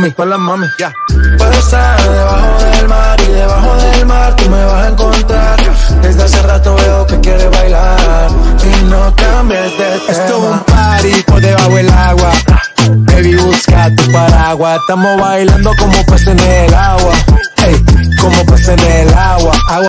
mami, con las mami. Ya. Puedo estar debajo del mar y debajo del mar tú me vas a encontrar. Desde hace rato veo que quieres bailar y no cambies de tema. Esto es un party por debajo del agua. Baby, busca tu paraguas. Estamos bailando como peces en el agua. hey, como peces en el agua. agua